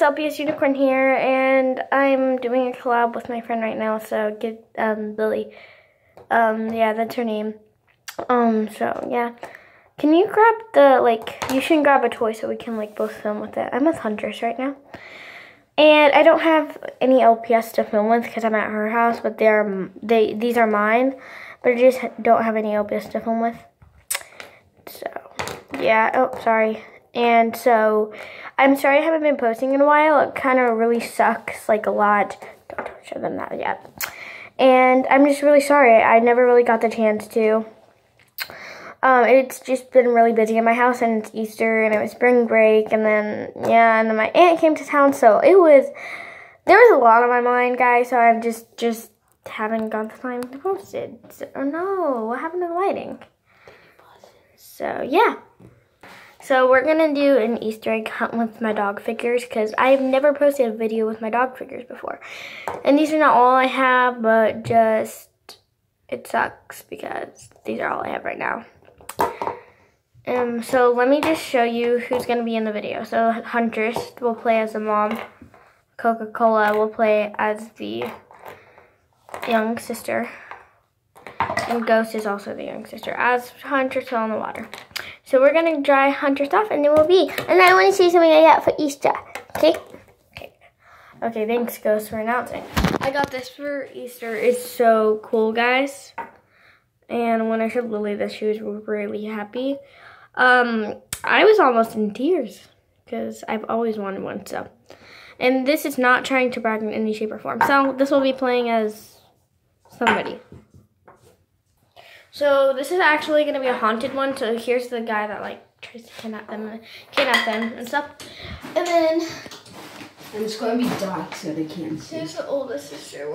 it's LPS Unicorn here, and I'm doing a collab with my friend right now, so get, um, Billy. Um, yeah, that's her name. Um, so, yeah. Can you grab the, like, you should grab a toy so we can, like, both film with it. I'm with Huntress right now. And I don't have any LPS to film with because I'm at her house, but they're, they, these are mine. But I just don't have any LPS to film with. So, yeah, oh, sorry. And so, I'm sorry I haven't been posting in a while. It kind of really sucks, like a lot. Don't show them that yet. And I'm just really sorry. I never really got the chance to. Um, it's just been really busy in my house, and it's Easter, and it was spring break, and then, yeah, and then my aunt came to town, so it was, there was a lot on my mind, guys, so I'm just, just haven't got the time to post it. So, oh no, what happened to the lighting? So, yeah. So we're gonna do an Easter egg hunt with my dog figures because I've never posted a video with my dog figures before. And these are not all I have, but just, it sucks because these are all I have right now. Um, so let me just show you who's gonna be in the video. So Huntress will play as the mom. Coca-Cola will play as the young sister. And Ghost is also the young sister, as Huntress fell in the water. So we're gonna dry Hunter stuff and then we'll be. And I wanna see something I got for Easter. Okay? Okay. Okay, thanks Ghost for announcing. I got this for Easter. It's so cool, guys. And when I showed Lily this, she was really happy. Um, I was almost in tears because I've always wanted one, so. And this is not trying to brag in any shape or form. So this will be playing as somebody. So this is actually going to be a haunted one. So here's the guy that like tries to kidnap them, uh, kidnap them and stuff. And then and it's going to be dark so they can't see. Here's the oldest sister.